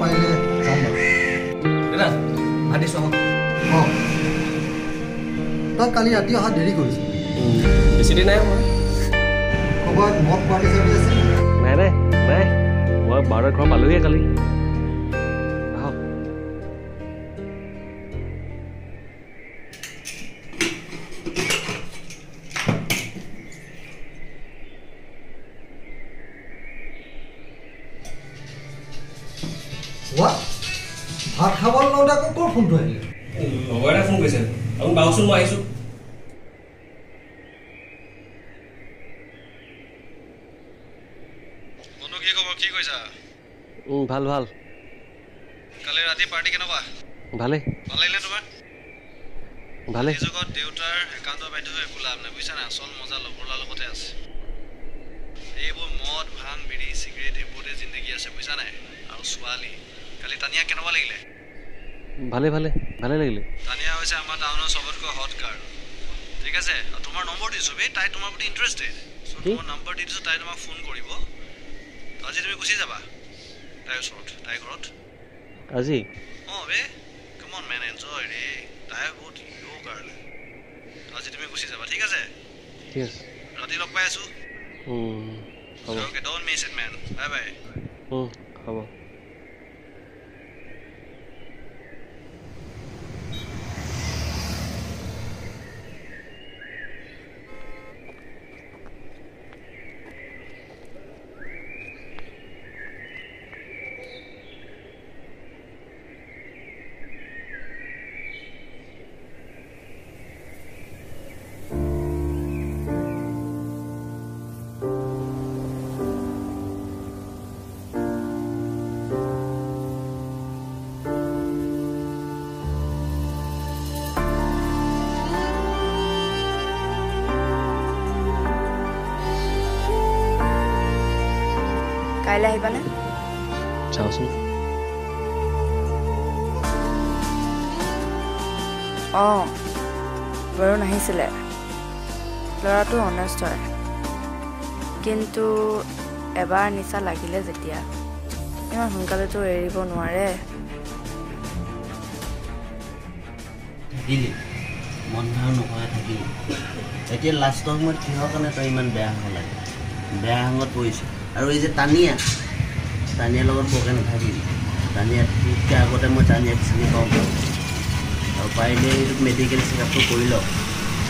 পাৰিলে যাম বাৰু দাদা ভাত দিছোঁ আহক অঁ তই কালি ৰাতি অহা দেৰি কৰিছ বেছি দিন নাই মই ক'ৰবাত মদ পাৰ্টি চাৰ্টি আছে নাই নাই নাই মই বাৰটাত ঘৰ পালোহিয়ে কালি হোৱা ভাত খাবলৈ লওঁতে আকৌ ক'ৰ ফোনটো আহিলে? লগৰ এটা ফোন কৰিছে। আপুনি বাওচোন মই আহিছোঁ। বন্ধু কি খবৰ? কি কৈছা ভাল ভাল। কালি ৰাতি পাৰ্টি কেনেকুৱা? ভালেই। ভাল লাগিলে তোমাৰ? ভালেই। যুগত দেউতাৰ একান্ত বাধ্য হৈ একো লাভ নাই বুজিছা নাই আচল মজা লগৰলাৰ লগতে আছে। এইবোৰ মদ ভাং বিড়ি চিগাৰেট এইবোৰতে জিন্দগী আছে বুজিছা নাই আৰু ছোৱালী। কালি তানিয়া কেনেকুৱা লাগিলে? ভালেই ভালেই ভালেই লাগিলে। তানিয়া হৈছে আমাৰ টাউনৰ চবতকৈ হট কাৰ ঠিক আছে তোমাৰ নম্বৰ দিছোঁ বে তাই তোমাৰ প্ৰতি ইণ্টাৰেষ্টেড চ'? তোমাৰ নম্বৰ দি দিছোঁ তাই তোমাক ফোন কৰিব। আজি তুমি গুচি যাবা তাইৰ ওচৰত তাইৰ ঘৰত। আজি? অঁ বে কমন মেন এনজয় ৰে। তাই বহুত ইয়' কাৰণে আজি তুমি গুচি যাবা ঠিক আছে? ঠিক আছে। ৰাতি লগ পাই আছোঁ। উম, হ'ব। Okay don't miss it man bye bye um, হ'ব। কাইলৈ আহিবানে? চাওঁচোন। অঁ বৰুণ আহিছিলে। ল'ৰাটো অনেষ্ট হয়। কিন্তু এবাৰ নিচা লাগিলে যেতিয়া। ইমান সোনকালেতো এৰিব নোৱাৰে। থাকিলি। মন ভাল নোহোৱা থাকিলি। এতিয়া লাষ্টৰ সময়ত কিহৰ কাৰণে তই ইমান বেয়া হ'ব লাগে? বেয়া সংগত পৰিছ। আৰু এই যে টানিয়া টানিয়াৰ লগত বৰকৈ নাথাকিবি টানিয়া তোতকৈ আগতে মই টানিয়াক চিনি পাওঁ। বাৰু আৰু পাৰিলে এইটো মেডিকেল চেকআপটো কৰি লওক।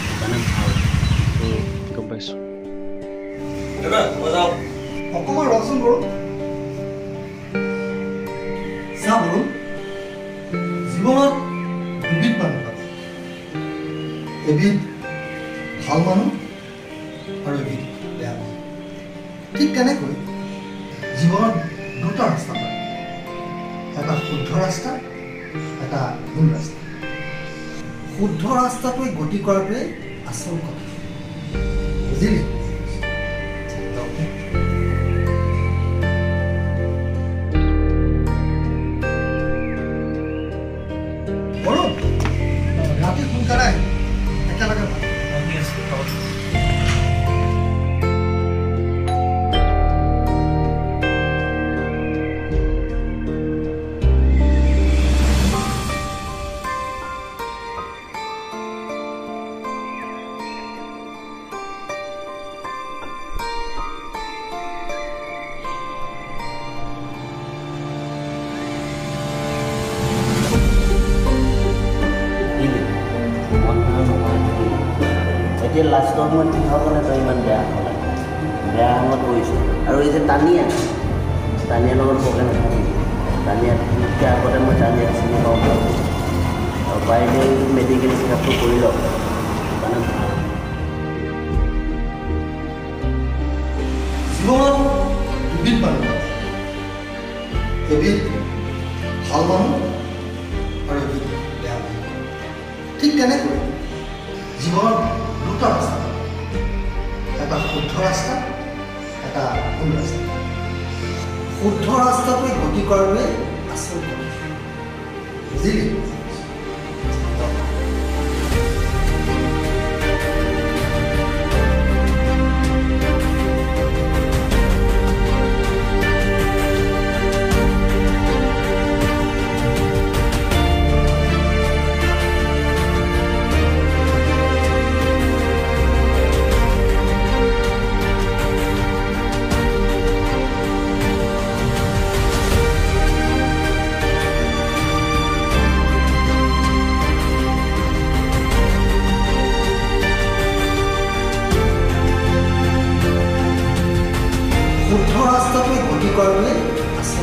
সেইকাৰণে ভাল। গম পাইছোঁ। অকণমান ৰচোন চা জীৱনত দুবিধ মানুহ এবিধ ভাল মানুহ আৰু এবিধ ঠিক তেনেকৈ জীৱনত দুটা ৰাস্তা পায়। এটা শুদ্ধ ৰাস্তা এটা ভুল ৰাস্তা। শুদ্ধ ৰাস্তাটোৱে গতি কৰাটোৱে আচল কথা। বুজিলি? এতিয়া লাষ্টৰ সময়ত কিহৰ কাৰণে তই ইমান বেয়া হ'ব লাগে বেয়া সংগত পৰিছ আৰু এই যে টানিয়া টানিয়াৰ লগত বৰকৈ নাথাকিবি টানিয়া তোতকৈ আগতে মই টানিয়াক চিনি পাওঁ। আৰু এইটো মেডিকেল চেকআপটো কৰি লওক। ভাল জীৱনত দুবিধ মানুহ এবিধ ভাল মানুহ আৰু এবিধ বেয়া মানুহ। ঠিক তেনেকৈ জীৱনত দুটা ৰাস্তা। এটা শুদ্ধ ৰাস্তা এটা ভুল ৰাস্তা। শুদ্ধ ৰাস্তাটোৱে গতি কৰাটোৱে আচল বুজিলি? বুদ্ধ ৰাস্তাটোৱে গতি কৰিবলৈ আছে